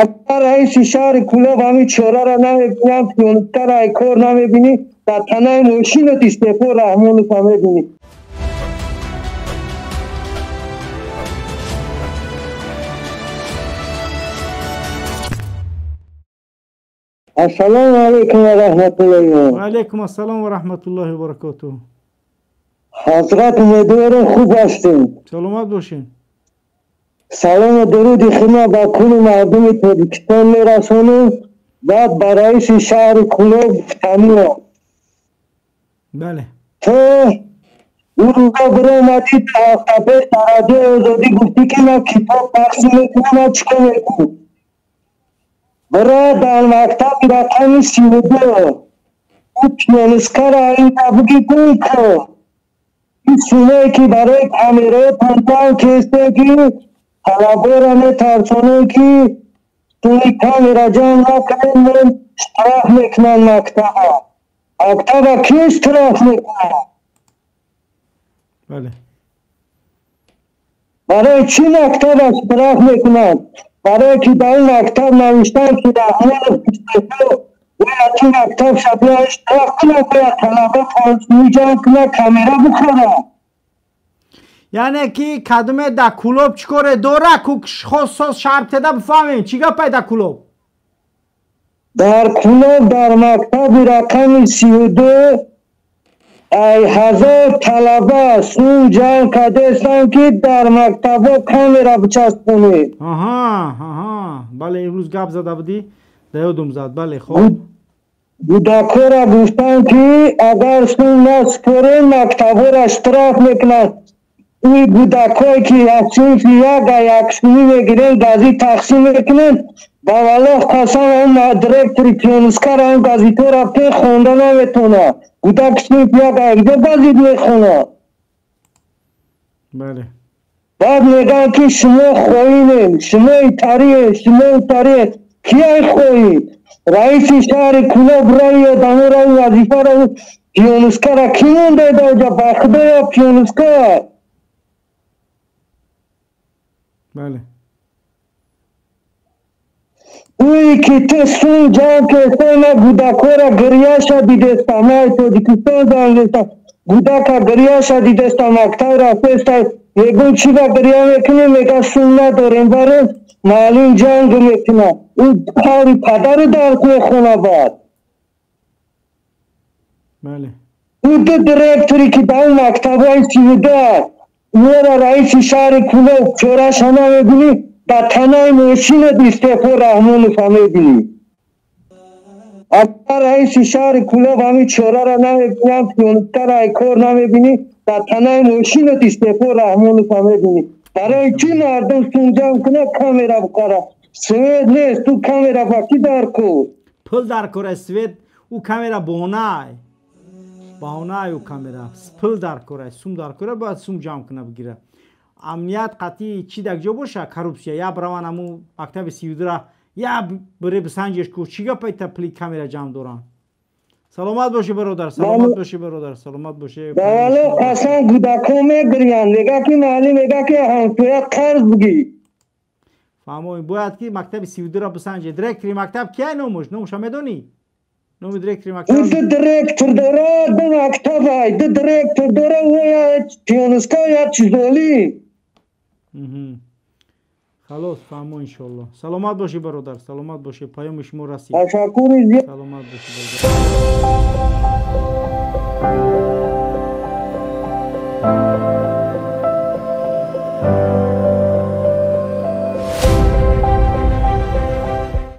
агар раиси шаҳри кӯлоб ҳамин чораро намебинам пиёнистара ай кор намебинӣ? Дар танаи мошинат истеъфо раҳмонова мебинӣ. Ассалому алайкум ва раҳматуллоҳи ваалайкум ассалом ва раҳматуллоҳи вабаракотуҳ ҳазрат умедворам хуб ҳастем. Саломат бошед салому дуруди хидмат ба кулли мардуми тоҷикистон мерасонем баъд ба раиси шаҳри кулоб тамио бале. То урӯза биромадӣ ҳафтапеш дар радиои озодӣ гуфтӣ ки ман китоб пахшӣ мекунам чӣ кор мекун бирад дар мактаби рақами сиюду ӯ пиёнисткара инда биги гунко ин сумое ки барои камераи пантан кесте ки талабгоране тарсоне ки тӯли камера ҷамъ накардем штраф мекунанд мактаба. Мактаба ки штраф мекунад? Бале. Барои чӣ мактаба штраф мекунад барое ки дар ин мактаб навиштан шудаояд ин мактаб шабиҳ штраф кунад бояд талаба фоҷиҷам кунад камера бухӯрад яъне ки кадоме да кулоб чӣ коре дора ку хосос шартеда бифаҳмем. Чӣ гапай да кулоб? Дар кулоб дар мактаби рақами сию ду ай ҳазор талаба аст. Ӯ ҷамъ кардестанд ки дар мактабҳо камера бичаспонед. Бале имрӯз гап зада будӣ? Да ёдум зад. Бале хоб кӯдакора гуфтанд ки агар сум нас кӯре мактабҳоро штраф мекунанд ин кӯдакҳое ки аз синфи як а яксумӣ мегирем газит тақсим мекунанд ба валлоҳ қасам он директори пионискара он газитҳоро пех хонда наметавонад кӯдак синф як а якҷо газит мехонад. Баъд мегӯянд ки шумо хоинем шумо итарием шумо итарием кияй хоин раиси шаҳри кӯлоб раи одаморо вазифаро пионискара кӣ мондаеда оҷа ба худоя بله. اوی که سون جان کسانا گودکورا گریاشا دیدستانای تاجیکستان گودا کا گریاشا دیدستان اکتاورا فستا میگون چی با گریا می‌کنه میگه سن نداریم. برای معلوم جان می‌کنه او پاری پدر در کوی خونا باد. بله. او دو دریکتوری که در اون مکتب های سیوده. Ӯро раиси шаҳри кӯлоб чораша намебинӣ ба танаи мошинат истеъфо раҳмонова мебинӣ. Агар раиси шаҳри кӯлоб ҳамин чораро намебинам пиёнистара ай кор намебинӣ. Ба танаи мошинат истеъфо раҳмонова мебинӣ. Барои чӣ мардум сунҷам куна камера бухора свет нест ту камера ба кӣ даркур пул даркура свет ӯ камера бонай баҳонаи ӯ камера пул даркура сум даркура бояд сум ҷамъ куна бигира амният қатъи чӣ дакҷо боша коррупсия я бираван аму мактаби сиюдра я бире бисанҷеш ку чӣ гапа ита пли камера ҷамъ доранд саломат бошӣ бародар саломат бошӣ бародар саломат бошӣ бавало қасан кӯдако мегирянд мега ки маълим мега ки ҳамсоя қарз бугӣ фаҳмоем бояд ки мактаби сиюдра бисанҷе директори мактаб кияй номуш номуша медонӣ номи директори мактаб ду директор дора ду мактабай ду директор дора оя пиониска я чизолӣ халос фаҳмо иншоалло саломат бошӣ бародар. Саломат бошӣ. Паёми шумо расид. Ташаккури саломат бошӣ